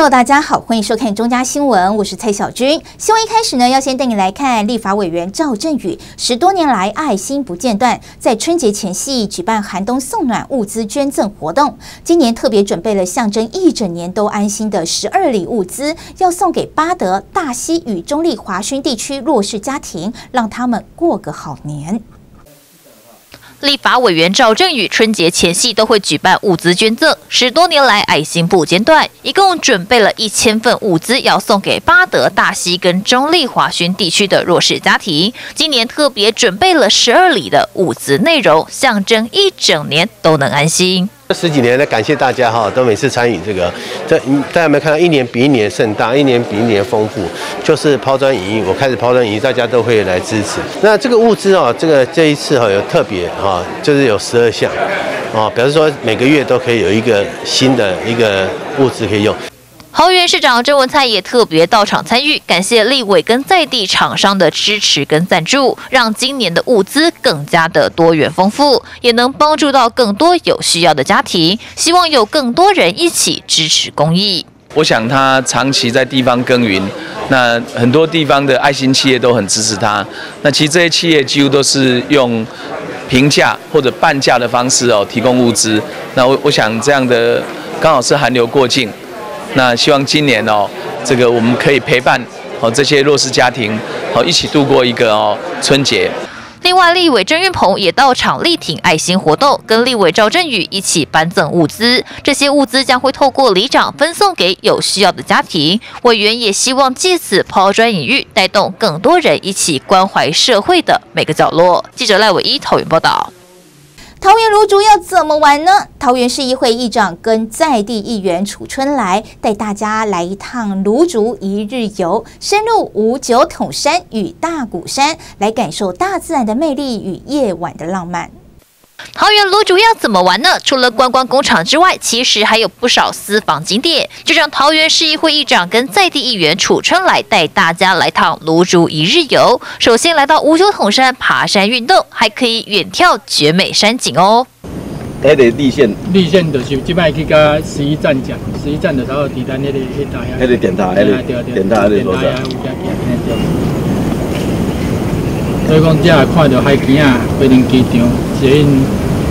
朋友，大家好，欢迎收看中嘉新闻，我是蔡小军。新闻一开始呢，要先带你来看立法委员赵振宇十多年来爱心不间断，在春节前夕举办寒冬送暖物资捐赠活动。今年特别准备了象征一整年都安心的十二礼物资，要送给巴德、大溪与中立华勋地区弱势家庭，让他们过个好年。立法委员赵正宇春节前夕都会举办物资捐赠，十多年来爱心不间断，一共准备了一千份物资要送给巴德、大溪跟中立华勋地区的弱势家庭。今年特别准备了十二里的物资内容，象征一整年都能安心。这十几年来，感谢大家哈，都每次参与这个，这大家有没有看到一年比一年盛大，一年比一年丰富？就是抛砖引玉，我开始抛砖引玉，大家都会来支持。那这个物资啊，这个这一次哈有特别哈，就是有十二项，哦，表示说每个月都可以有一个新的一个物资可以用。桃园市长郑文灿也特别到场参与，感谢立委跟在地厂商的支持跟赞助，让今年的物资更加的多元丰富，也能帮助到更多有需要的家庭。希望有更多人一起支持公益。我想他长期在地方耕耘，那很多地方的爱心企业都很支持他。那其实这些企业几乎都是用平价或者半价的方式哦提供物资。那我我想这样的刚好是寒流过境。那希望今年哦，这个我们可以陪伴哦这些弱势家庭，好一起度过一个哦春节。另外，立委郑运鹏也到场力挺爱心活动，跟立委赵振宇一起颁赠物资。这些物资将会透过里长分送给有需要的家庭。委员也希望借此抛砖引玉，带动更多人一起关怀社会的每个角落。记者赖伟一桃园报道。桃园芦竹要怎么玩呢？桃园市议会议长跟在地议员楚春来带大家来一趟芦竹一日游，深入五九桶山与大鼓山，来感受大自然的魅力与夜晚的浪漫。桃园芦竹要怎么玩呢？除了观光工厂之外，其实还有不少私房景点。就让桃园市议会议长跟在地议员楚春来带大家来趟芦竹一日游。首先来到五九桶山爬山运动，还可以远眺绝美山景哦。迄个立线，立线就是即摆去到十一站讲，十一站的时候，伫咱那个那台迄个电塔，迄个电塔迄个所在。所以讲，这下看到海景啊，飞林机场、捷运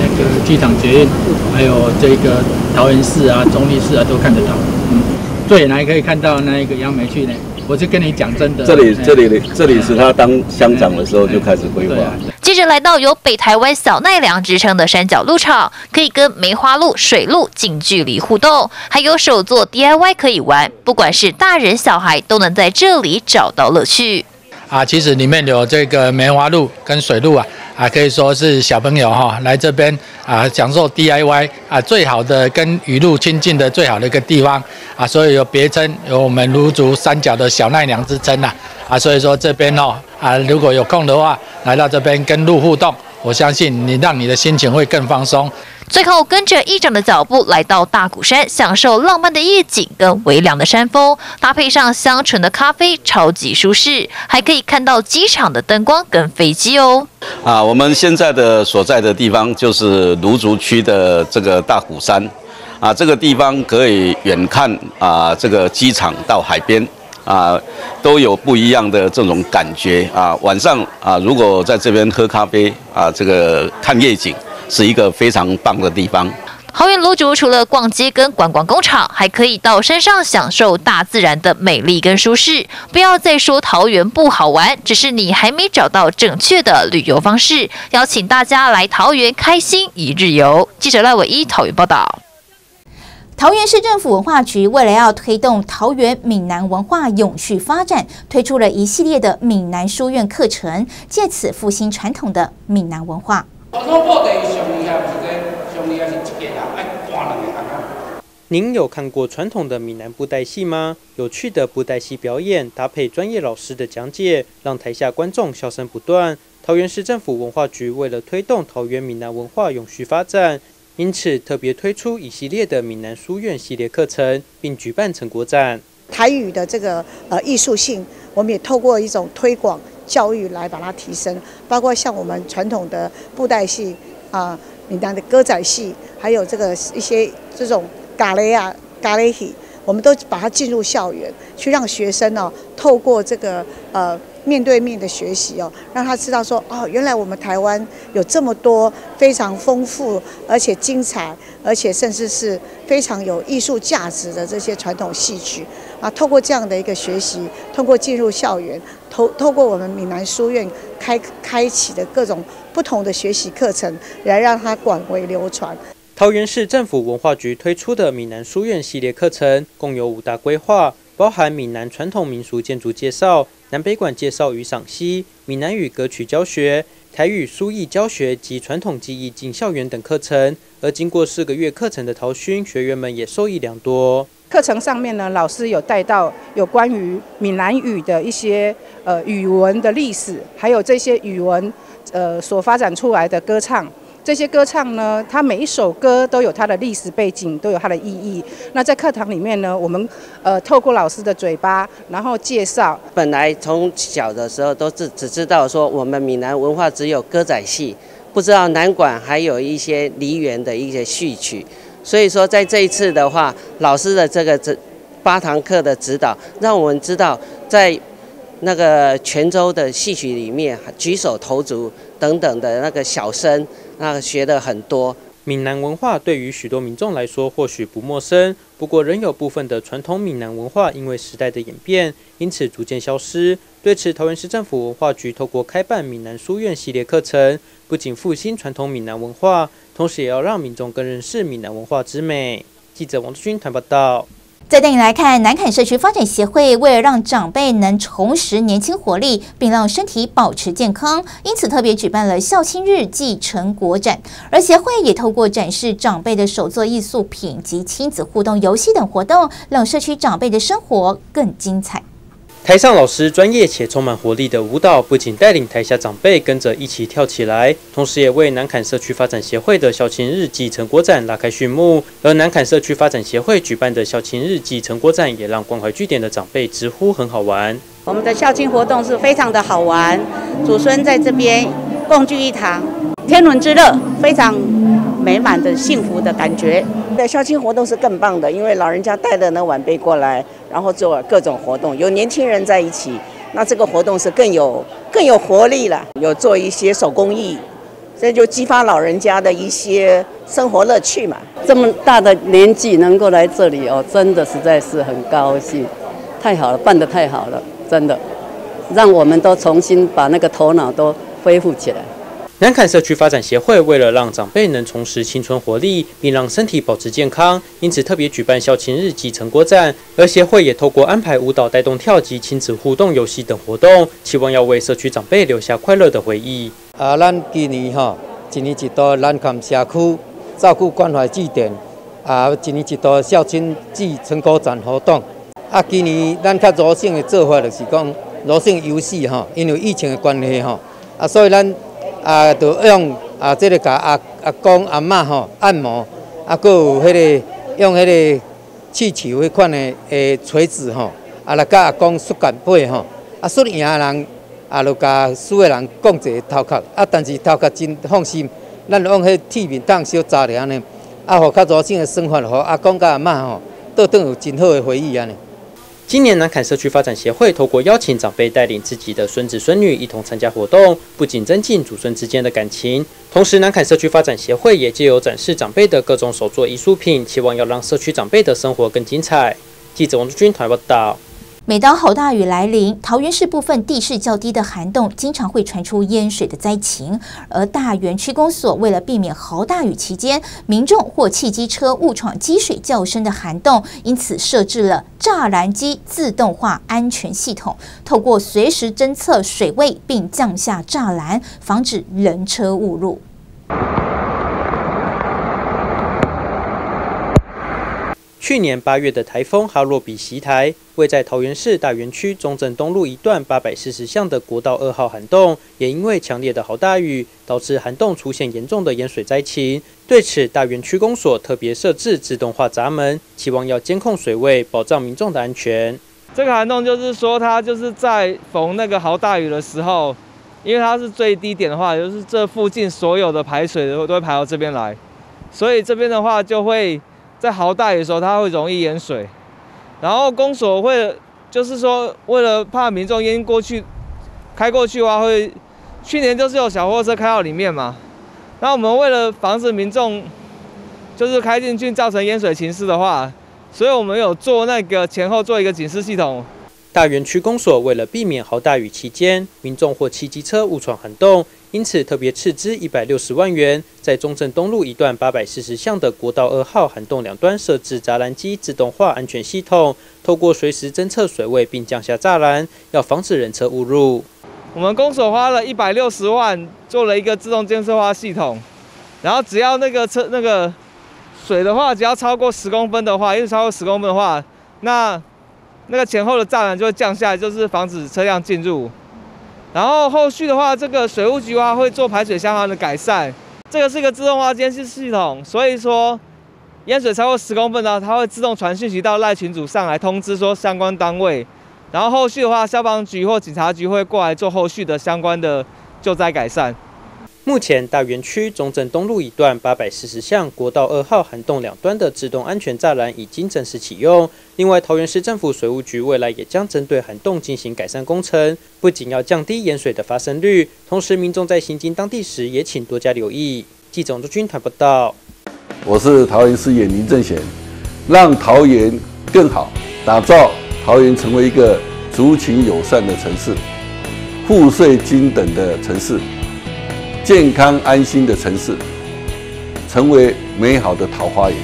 那个机场捷运，还有这个桃园市啊、中立市啊，都看得到。嗯，最远还可以看到那一个杨梅去呢。我就跟你讲真的，这里、这里、这里是他当乡长的时候就开始规划。接着来到由北台湾小奈良之称的山脚路场，可以跟梅花鹿、水鹿近距离互动，还有手作 DIY 可以玩，不管是大人小孩都能在这里找到乐趣。啊，其实里面有这个梅花鹿跟水鹿啊，啊，可以说是小朋友哈来这边啊享受 DIY 啊最好的跟雨露亲近的最好的一个地方啊，所以有别称有我们芦竹三角的小奈良之称呐啊，所以说这边哦啊如果有空的话来到这边跟鹿互动。我相信你，让你的心情会更放松。最后，跟着议长的脚步来到大鼓山，享受浪漫的夜景跟微凉的山风，搭配上香醇的咖啡，超级舒适。还可以看到机场的灯光跟飞机哦。啊，我们现在的所在的地方就是芦竹区的这个大鼓山，啊，这个地方可以远看啊，这个机场到海边。啊，都有不一样的这种感觉啊！晚上啊，如果在这边喝咖啡啊，这个看夜景，是一个非常棒的地方。桃园芦竹除了逛街跟观光工厂，还可以到山上享受大自然的美丽跟舒适。不要再说桃园不好玩，只是你还没找到正确的旅游方式。邀请大家来桃园开心一日游。记者赖伟一桃园报道。桃园市政府文化局为了要推动桃园闽南文化永续发展，推出了一系列的闽南书院课程，借此复兴传统的闽南文化。您有看过传统的闽南布袋戏吗？有趣的布袋戏表演，搭配专业老师的讲解，让台下观众笑声不断。桃园市政府文化局为了推动桃园闽南文化永续发展。因此，特别推出一系列的闽南书院系列课程，并举办成果展。台语的这个呃艺术性，我们也透过一种推广教育来把它提升。包括像我们传统的布袋戏啊，闽南的歌仔戏，还有这个一些这种咖喱啊咖喱戏，我们都把它进入校园，去让学生哦，透过这个呃面对面的学习哦，让他知道说哦，原来我们台湾有这么多非常丰富而且精彩，而且甚至是非常有艺术价值的这些传统戏曲啊。透过这样的一个学习，通过进入校园，透透过我们闽南书院开开启的各种不同的学习课程，来让它广为流传。桃园市政府文化局推出的闽南书院系列课程，共有五大规划，包含闽南传统民俗建筑介绍、南北馆介绍与赏析、闽南语歌曲教学、台语书艺教学及传统技艺进校园等课程。而经过四个月课程的陶勋，学员们也受益良多。课程上面呢，老师有带到有关于闽南语的一些呃语文的历史，还有这些语文呃所发展出来的歌唱。这些歌唱呢，它每一首歌都有它的历史背景，都有它的意义。那在课堂里面呢，我们呃透过老师的嘴巴，然后介绍。本来从小的时候都是只知道说我们闽南文化只有歌仔戏，不知道南管还有一些梨园的一些戏曲。所以说在这一次的话，老师的这个这八堂课的指导，让我们知道在那个泉州的戏曲里面，举手投足等等的那个小生。那个学的很多，闽南文化对于许多民众来说或许不陌生，不过仍有部分的传统闽南文化因为时代的演变，因此逐渐消失。对此，桃园市政府文化局透过开办闽南书院系列课程，不仅复兴传统闽南文化，同时也要让民众更认识闽南文化之美。记者王志军团报道。再带你来看，南坎社区发展协会为了让长辈能重拾年轻活力，并让身体保持健康，因此特别举办了孝亲日暨成果展。而协会也透过展示长辈的手作艺术品及亲子互动游戏等活动，让社区长辈的生活更精彩。台上老师专业且充满活力的舞蹈，不仅带领台下长辈跟着一起跳起来，同时也为南坎社区发展协会的孝亲日记成果展拉开序幕。而南坎社区发展协会举办的孝亲日记成果展，也让关怀据点的长辈直呼很好玩。我们的校庆活动是非常的好玩，祖孙在这边共聚一堂，天伦之乐，非常美满的幸福的感觉。在校庆活动是更棒的，因为老人家带着那晚辈过来。然后做各种活动，有年轻人在一起，那这个活动是更有更有活力了。有做一些手工艺，所以就激发老人家的一些生活乐趣嘛。这么大的年纪能够来这里哦，真的实在是很高兴，太好了，办得太好了，真的，让我们都重新把那个头脑都恢复起来。南坎社区发展协会为了让长辈能重拾青春活力，并让身体保持健康，因此特别举办孝亲日及成果展。而协会也透过安排舞蹈带动跳及亲子互动游戏等活动，期望要为社区长辈留下快乐的回忆。啊，咱今年哈，一年一度南坎社区照顾关怀据点啊，一年一度孝亲暨成果展活动。啊，今年咱较柔性的做法就是讲柔性游戏哈，因为疫情的关系哈，啊，所以咱。啊，就用啊，这个甲阿阿公阿嬷吼按摩，啊，佮有迄个用迄个气球迄款的诶锤子吼，啊来甲阿公摔干背吼，啊摔赢的人啊，就甲输的人讲一个头壳，啊，但是头壳真放心，咱用迄铁面当小扎尔安尼，啊，互较柔性的生活，互阿公甲阿嬷吼，倒转有真好的回忆安尼。今年南坎社区发展协会透过邀请长辈带领自己的孙子孙女一同参加活动，不仅增进祖孙之间的感情，同时南坎社区发展协会也借由展示长辈的各种手作艺术品，期望要让社区长辈的生活更精彩。记者王志军台报道。每当好大雨来临，桃园市部分地势较低的涵洞经常会传出淹水的灾情。而大园区公所为了避免豪大雨期间民众或汽机车误闯积水较深的涵洞，因此设置了栅栏机自动化安全系统，透过随时侦测水位并降下栅栏，防止人车误入。去年八月的台风哈洛比袭台，位在桃园市大园区中正东路一段八百四十巷的国道二号涵洞，也因为强烈的好大雨，导致涵洞出现严重的淹水灾情。对此，大园区公所特别设置自动化闸门，期望要监控水位，保障民众的安全。这个涵洞就是说，它就是在逢那个好大雨的时候，因为它是最低点的话，就是这附近所有的排水都都会排到这边来，所以这边的话就会。在豪大雨的时候，它会容易淹水，然后公所会就是说，为了怕民众淹过去，开过去的话会，去年就是有小货车开到里面嘛。那我们为了防止民众就是开进去造成淹水情势的话，所以我们有做那个前后做一个警示系统。大园区公所为了避免豪大雨期间民众或骑机车误闯涵洞，因此特别斥资一百六十万元，在中正东路一段八百四十巷的国道二号涵洞两端设置栅栏机自动化安全系统，透过随时侦测水位并降下栅栏，要防止人车误入。我们公所花了一百六十万做了一个自动监测化系统，然后只要那个车那个水的话，只要超过十公分的话，因为超过十公分的话，那那个前后的栅栏就会降下来，就是防止车辆进入。然后后续的话，这个水务局的话会做排水相关的改善。这个是一个自动化监视系统，所以说淹水超过十公分呢，它会自动传讯息到赖群组上来通知说相关单位。然后后续的话，消防局或警察局会过来做后续的相关的救灾改善。目前大园区中正东路一段八百四十巷国道二号涵洞两端的自动安全栅栏已经正式启用。另外，桃园市政府水务局未来也将针对涵洞进行改善工程，不仅要降低淹水的发生率，同时民众在行经当地时也请多加留意。记者周军团报道。我是桃园市议员林正贤，让桃园更好，打造桃园成为一个族群友善的城市，赋税均等的城市。健康安心的城市，成为美好的桃花源，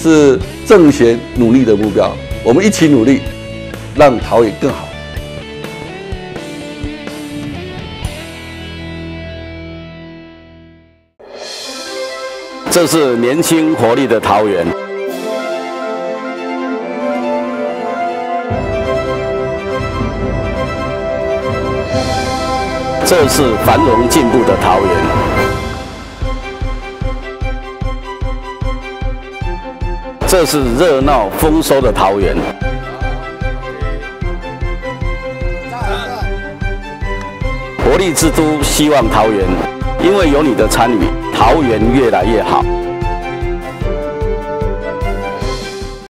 是正贤努力的目标。我们一起努力，让桃园更好。这是年轻活力的桃园。这是繁荣进步的桃园，这是热闹丰收的桃园。活力之都，希望桃园，因为有你的参与，桃园越来越好。